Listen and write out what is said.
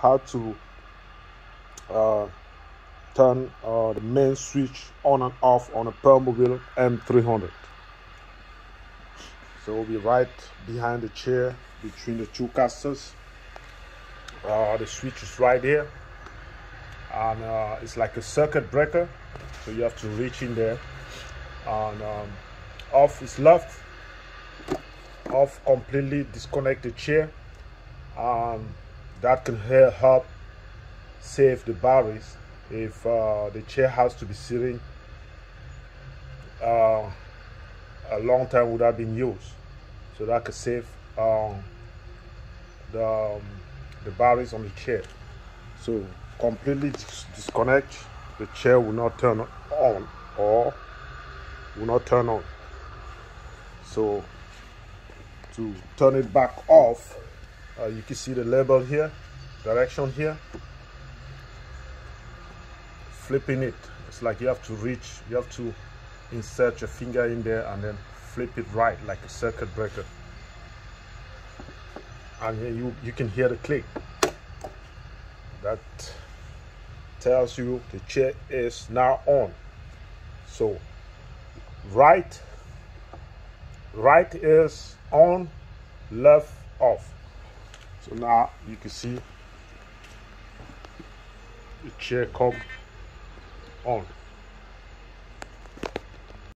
how to uh, turn uh, the main switch on and off on a Permobil M300. So we'll be right behind the chair between the two casters. Uh, the switch is right here. And uh, it's like a circuit breaker. So you have to reach in there. And um, off is left. Off completely disconnect the chair. And that can help save the batteries if uh, the chair has to be sitting uh, a long time without being used. So that could save um, the, um, the batteries on the chair. So completely disconnect the chair will not turn on or will not turn on. So to turn it back off uh, you can see the label here direction here. Flipping it. It's like you have to reach you have to insert your finger in there and then flip it right like a circuit breaker. And you you can hear the click. That tells you the chair is now on. So right right is on left off so now you can see the chair come on